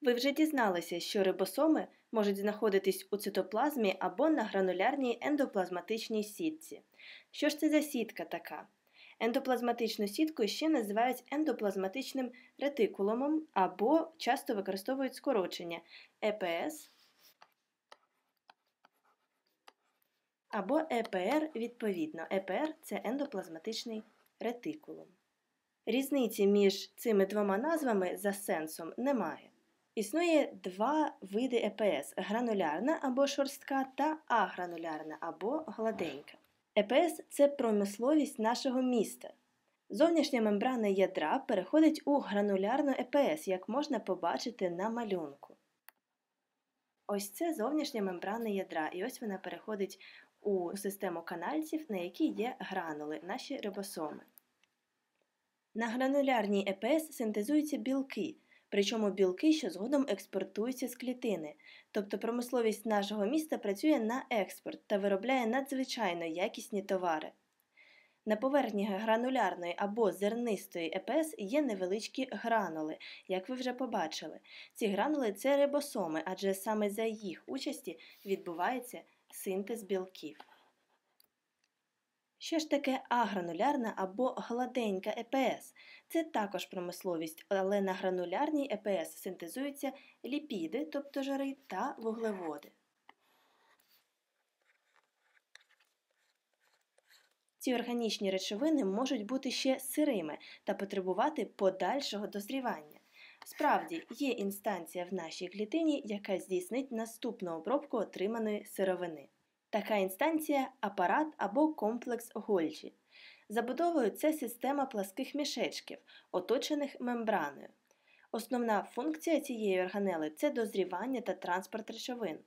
Ви вже дізналися, що рибосоми можуть знаходитись у цитоплазмі або на гранулярній ендоплазматичній сітці. Що ж це за сітка така? Ендоплазматичну сітку ще називають ендоплазматичним ретикулумом або часто використовують скорочення ЕПС або ЕПР відповідно. ЕПР це ендоплазматичний ретикулум. Різниці між цими двома назвами за сенсом немає. Існує два види ЕПС гранулярна або шорстка та агранулярна або гладенька. ЕПС це промисловість нашого міста. Зовнішня мембрана ядра переходить у гранулярну ЕПС, як можна побачити на малюнку. Ось це зовнішня мембрана ядра, і ось вона переходить у систему канальців, на якій є гранули, наші рибосоми. На гранулярній ЕПС синтезуються білки, причому білки, що згодом експортуються з клітини, тобто промисловість нашого міста працює на експорт та виробляє надзвичайно якісні товари. На поверхні гранулярної або зернистої ЕПС є невеличкі гранули, як ви вже побачили. Ці гранули це рибосоми, адже саме за їх участі відбувається синтез білків. Що ж таке агранулярна або гладенька ЕПС? Це також промисловість, але на гранулярній ЕПС синтезуються ліпіди, тобто жири та вуглеводи. Ці органічні речовини можуть бути ще сирими та потребувати подальшого дозрівання. Справді, є інстанція в нашій клітині, яка здійснить наступну обробку отриманої сировини. Така інстанція апарат або комплекс Гольджі. Забудовою це система пласких мішечків, оточених мембраною. Основна функція цієї органели це дозрівання та транспорт речовин.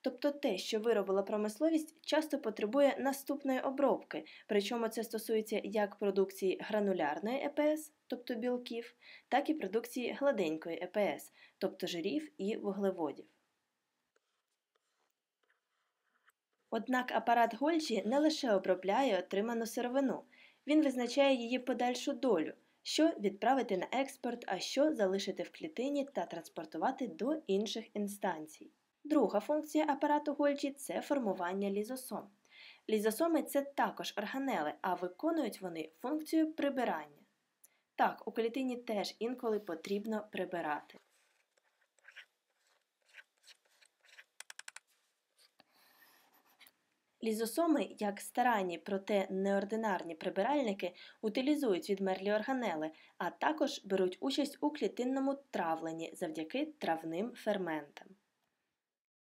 Тобто те, що виробила промисловість, часто потребує наступної обробки, причому це стосується як продукції гранулярної ЕПС, тобто білків, так і продукції гладенької ЕПС, тобто жирів і вуглеводів. Однак апарат Гольджі не лише обробляє отриману сировину, він визначає її подальшу долю, що відправити на експорт, а що залишити в клітині та транспортувати до інших інстанцій. Друга функція апарату Гольджі це формування лізосом. Лізосоми це також органели, а виконують вони функцію прибирання. Так, у клітині теж інколи потрібно прибирати. Лізосоми, як старанні, проте неординарні прибиральники, утилізують відмерлі органели, а також беруть участь у клітинному травленні завдяки травним ферментам.